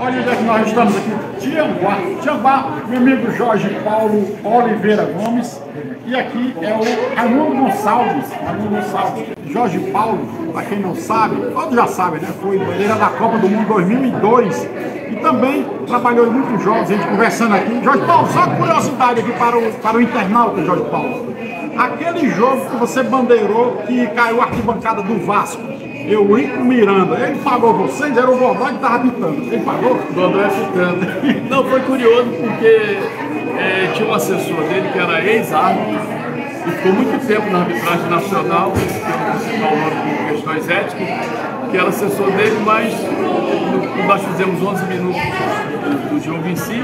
Olha onde é que nós estamos aqui, Tianguá. Tianguá, meu amigo Jorge Paulo Oliveira Gomes. E aqui é o Raimundo Gonçalves. Raimundo Gonçalves. Jorge Paulo, para quem não sabe, todos já sabem, né? Foi bandeira da Copa do Mundo 2002. E também trabalhou em muitos jogos, a gente conversando aqui. Jorge Paulo, só curiosidade aqui para o, para o internauta, Jorge Paulo. Aquele jogo que você bandeirou que caiu a arquibancada do Vasco. Eurico Miranda, ele pagou vocês, era o Godoy que estava apitando. Ele pagou? Godoy apitando. Não, foi curioso porque é, tinha um assessor dele que era ex-árbitro e ficou muito tempo na arbitragem nacional, eu nome por questões éticas, que era assessor dele, mas nós fizemos 11 minutos do jogo em si.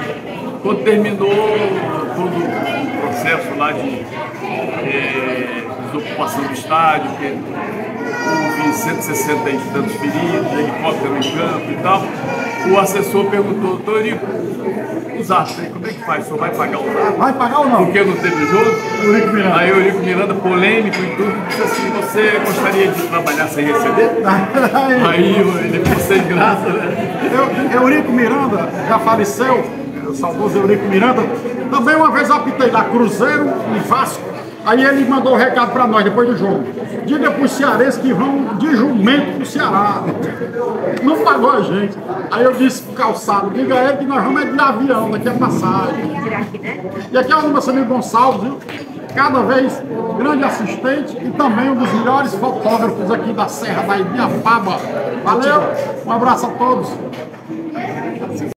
Quando terminou todo o processo lá de é, desocupação do estádio, que houve 160 e tantos feridos, helicóptero em campo e tal. O assessor perguntou, doutor Eurico, os árbitros, como é que faz? O senhor vai pagar o árbitro? Vai pagar ou não? Porque não teve jogo? Eurico Miranda. Aí o Eurico Miranda, polêmico e tudo, disse assim, você gostaria de trabalhar sem receber? Aí ele ficou sem graça, né? Eu, Eurico Miranda já faleceu, o saudoso Eurico Miranda. Também uma vez apitei lá Cruzeiro e Vasco. Aí ele mandou um recado para nós depois do jogo. Diga para os cearenses que vão de jumento pro Ceará. Não pagou a gente. Aí eu disse pro calçado, diga a ele que nós vamos é de avião, daqui a passagem. E aqui é o nosso amigo Gonçalves, viu? Cada vez grande assistente e também um dos melhores fotógrafos aqui da Serra da Ibiapaba. Valeu, um abraço a todos.